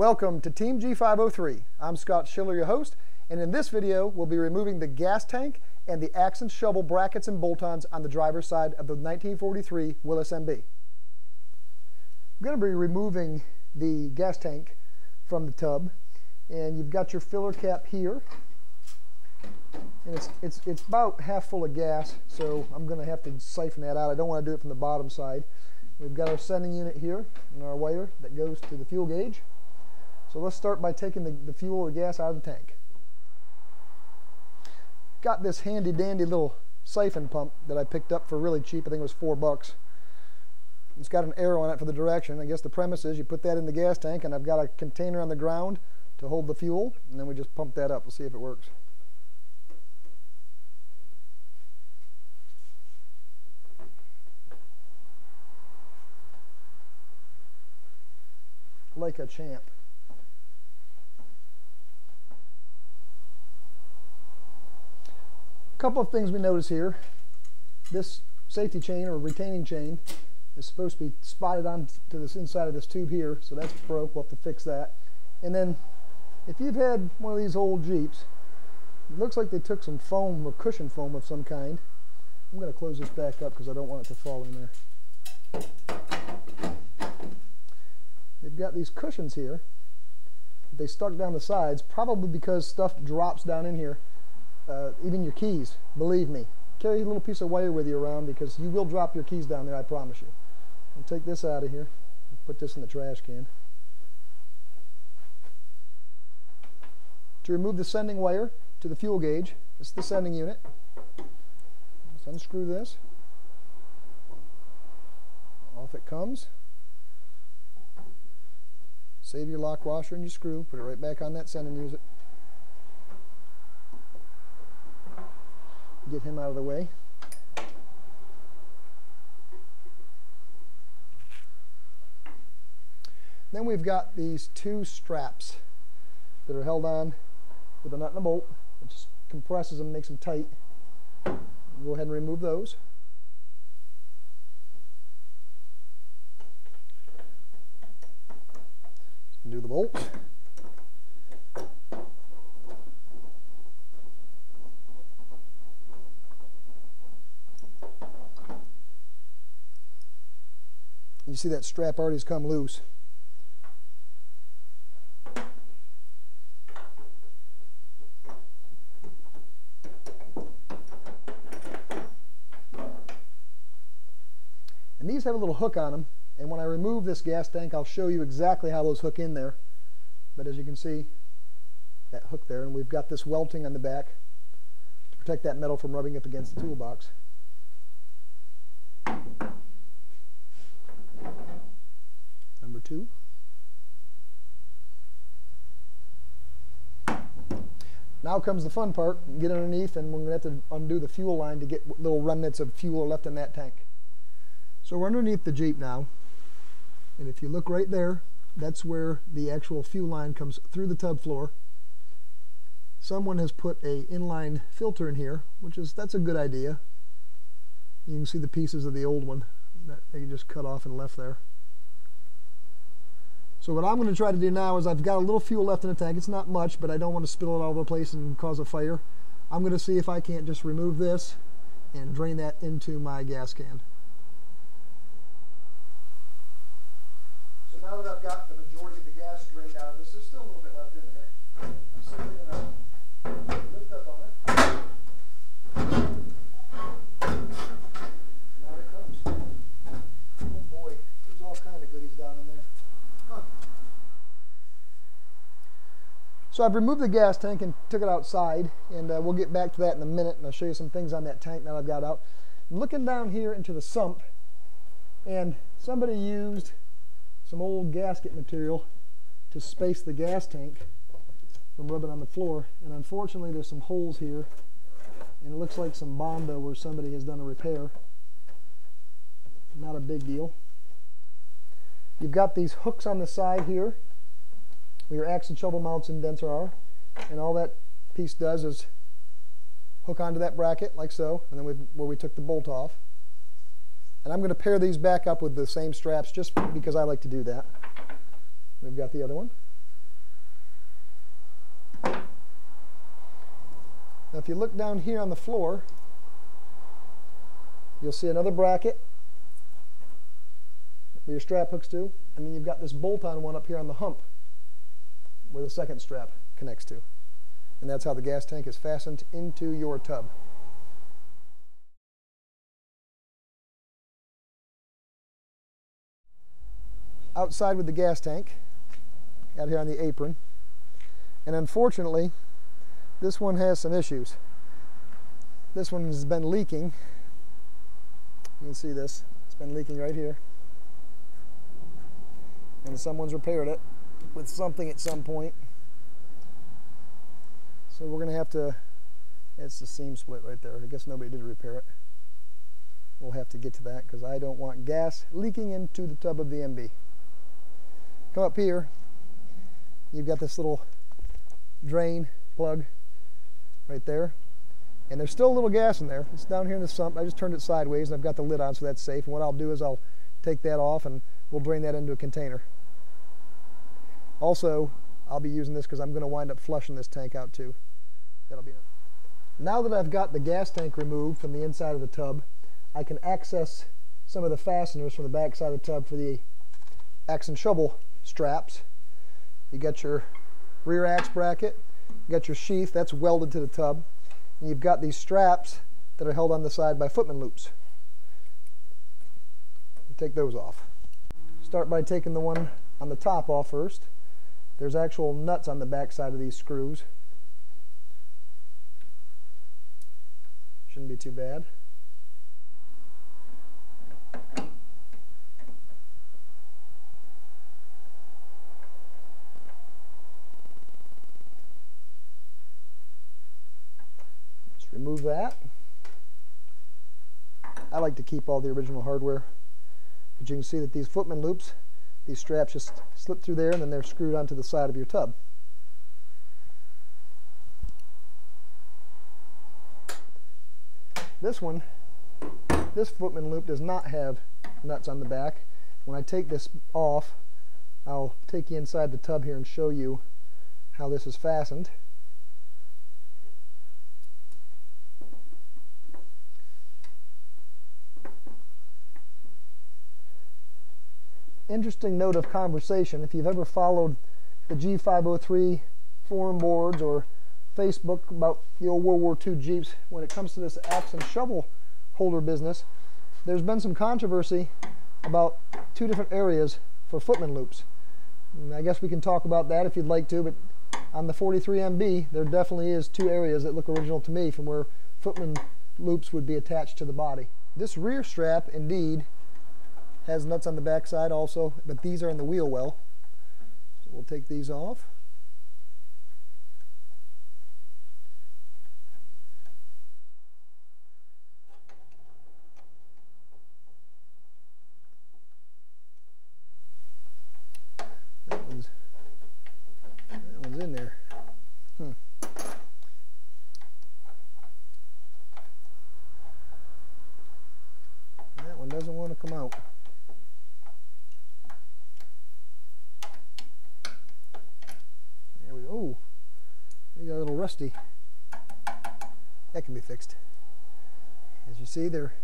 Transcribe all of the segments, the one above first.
Welcome to Team G503. I'm Scott Schiller, your host, and in this video we'll be removing the gas tank and the axe and shovel brackets and bolt-ons on the driver's side of the 1943 Willys MB. I'm going to be removing the gas tank from the tub, and you've got your filler cap here, and it's, it's, it's about half full of gas, so I'm going to have to siphon that out. I don't want to do it from the bottom side. We've got our sending unit here and our wire that goes to the fuel gauge. So let's start by taking the, the fuel or gas out of the tank. Got this handy dandy little siphon pump that I picked up for really cheap. I think it was four bucks. It's got an arrow on it for the direction. I guess the premise is you put that in the gas tank and I've got a container on the ground to hold the fuel and then we just pump that up. We'll see if it works. Like a champ. Couple of things we notice here. This safety chain or retaining chain is supposed to be spotted onto this inside of this tube here, so that's broke. We'll have to fix that. And then if you've had one of these old Jeeps, it looks like they took some foam or cushion foam of some kind. I'm going to close this back up because I don't want it to fall in there. They've got these cushions here. They stuck down the sides, probably because stuff drops down in here uh, even your keys, believe me. Carry a little piece of wire with you around because you will drop your keys down there, I promise you. I'll take this out of here, put this in the trash can. To remove the sending wire to the fuel gauge, it's the sending unit. Let's unscrew this. Off it comes. Save your lock washer and your screw, put it right back on that sending unit. Get him out of the way. Then we've got these two straps that are held on with a nut and a bolt. It just compresses them, makes them tight. Go ahead and remove those. Do the bolts. You see that strap already has come loose. And these have a little hook on them. And when I remove this gas tank, I'll show you exactly how those hook in there. But as you can see, that hook there, and we've got this welting on the back to protect that metal from rubbing up against the toolbox. Number two. Now comes the fun part. Get underneath and we're going to have to undo the fuel line to get little remnants of fuel left in that tank. So we're underneath the Jeep now. And if you look right there, that's where the actual fuel line comes through the tub floor. Someone has put a inline filter in here, which is, that's a good idea. You can see the pieces of the old one that they just cut off and left there. So what I'm going to try to do now is I've got a little fuel left in the tank. It's not much, but I don't want to spill it all over the place and cause a fire. I'm going to see if I can't just remove this and drain that into my gas can. So now that I've got the majority of the gas drained out of this, there's still a little bit left in there. I'm simply going to lift up on it. So I've removed the gas tank and took it outside, and uh, we'll get back to that in a minute, and I'll show you some things on that tank that I've got out. I'm looking down here into the sump, and somebody used some old gasket material to space the gas tank from rubbing on the floor, and unfortunately there's some holes here, and it looks like some Bondo where somebody has done a repair. Not a big deal. You've got these hooks on the side here your axe and shovel mounts and denser are. And all that piece does is hook onto that bracket like so, and then we, where we took the bolt off. And I'm going to pair these back up with the same straps just because I like to do that. We've got the other one. Now if you look down here on the floor, you'll see another bracket where your strap hooks to, and then you've got this bolt-on one up here on the hump where the second strap connects to. And that's how the gas tank is fastened into your tub. Outside with the gas tank, out here on the apron, and unfortunately, this one has some issues. This one has been leaking. You can see this. It's been leaking right here. And someone's repaired it with something at some point. So we're going to have to, it's the seam split right there. I guess nobody did repair it. We'll have to get to that because I don't want gas leaking into the tub of the MB. Come up here, you've got this little drain plug right there. And there's still a little gas in there. It's down here in the sump. I just turned it sideways and I've got the lid on so that's safe. And what I'll do is I'll take that off and we'll drain that into a container. Also, I'll be using this because I'm going to wind up flushing this tank out too. That'll be enough. Now that I've got the gas tank removed from the inside of the tub, I can access some of the fasteners from the back side of the tub for the axe and shovel straps. You got your rear axe bracket, you got your sheath, that's welded to the tub, and you've got these straps that are held on the side by footman loops. take those off. Start by taking the one on the top off first. There's actual nuts on the back side of these screws. Shouldn't be too bad. Let's remove that. I like to keep all the original hardware. But you can see that these footman loops, these straps just slip through there and then they're screwed onto the side of your tub. This one, this footman loop does not have nuts on the back. When I take this off, I'll take you inside the tub here and show you how this is fastened. Interesting note of conversation. If you've ever followed the G503 forum boards or Facebook about the old World War II Jeeps, when it comes to this axe and shovel holder business, there's been some controversy about two different areas for footman loops. And I guess we can talk about that if you'd like to, but on the 43MB, there definitely is two areas that look original to me from where footman loops would be attached to the body. This rear strap, indeed, has nuts on the back side also, but these are in the wheel well. So we'll take these off. That one's, that one's in there. Hmm. That one doesn't want to come out. Rusty. That can be fixed. As you see, they're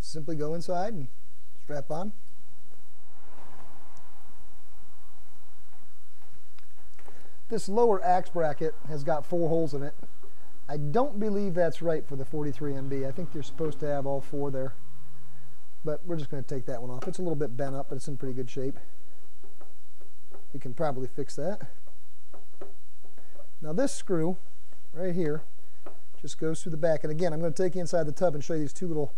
simply go inside and strap on. This lower axe bracket has got four holes in it. I don't believe that's right for the 43MB. I think you're supposed to have all four there. But we're just going to take that one off. It's a little bit bent up, but it's in pretty good shape. We can probably fix that. Now this screw right here just goes through the back. And again, I'm going to take you inside the tub and show you these two little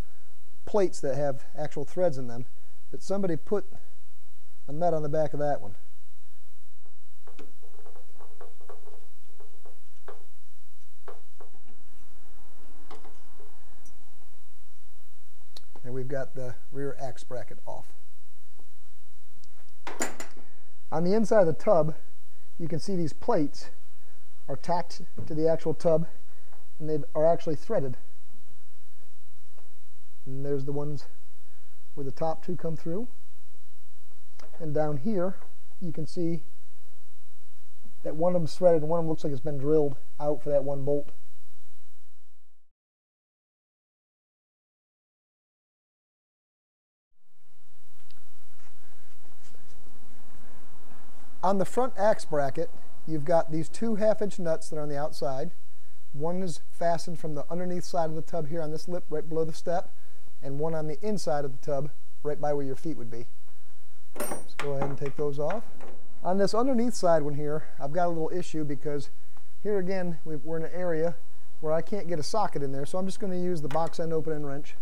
plates that have actual threads in them. But somebody put a nut on the back of that one. And we've got the rear axe bracket off. On the inside of the tub, you can see these plates are tacked to the actual tub and they are actually threaded. And there's the ones where the top two come through. And down here, you can see that one of them's threaded and one of them looks like it's been drilled out for that one bolt. On the front axe bracket, you've got these two half-inch nuts that are on the outside. One is fastened from the underneath side of the tub here on this lip right below the step, and one on the inside of the tub right by where your feet would be. Let's go ahead and take those off. On this underneath side one here, I've got a little issue because here again, we're in an area where I can't get a socket in there, so I'm just going to use the box end open end wrench.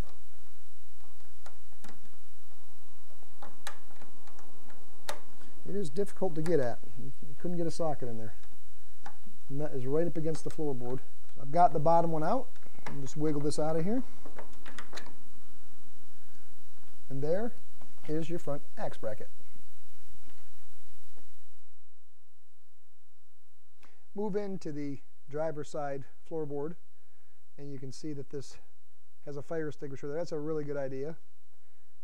It is difficult to get at. Couldn't get a socket in there. And that is right up against the floorboard. I've got the bottom one out. I'll just wiggle this out of here. And there is your front axe bracket. Move into the driver's side floorboard and you can see that this has a fire extinguisher there. That's a really good idea.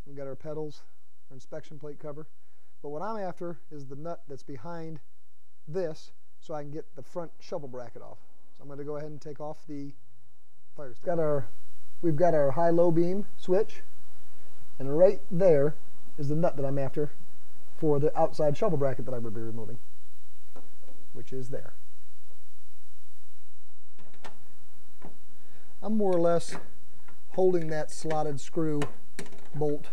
We've got our pedals, our inspection plate cover. But what I'm after is the nut that's behind this so I can get the front shovel bracket off. So I'm going to go ahead and take off the fire extinguisher. Got our, we've got our high-low beam switch and right there is the nut that I'm after for the outside shovel bracket that I would be removing, which is there. I'm more or less holding that slotted screw bolt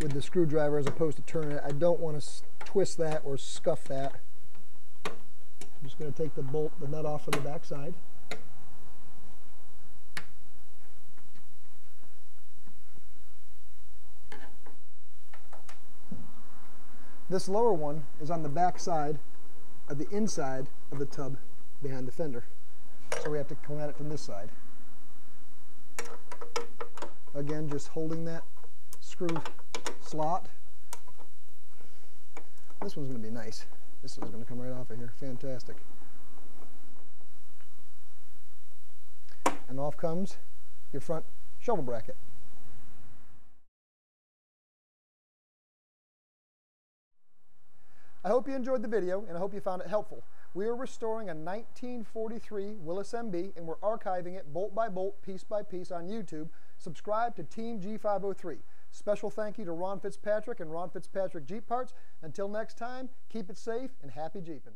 with the screwdriver as opposed to turning it. I don't want to twist that or scuff that. I'm just going to take the bolt, the nut off on the back side. This lower one is on the back side of the inside of the tub behind the fender. So we have to come at it from this side. Again, just holding that screw slot. This one's going to be nice. This one's going to come right off of here. Fantastic. And off comes your front shovel bracket. I hope you enjoyed the video and I hope you found it helpful. We are restoring a 1943 Willys MB and we're archiving it bolt by bolt, piece by piece on YouTube. Subscribe to Team G503. Special thank you to Ron Fitzpatrick and Ron Fitzpatrick Jeep Parts. Until next time, keep it safe and happy Jeeping.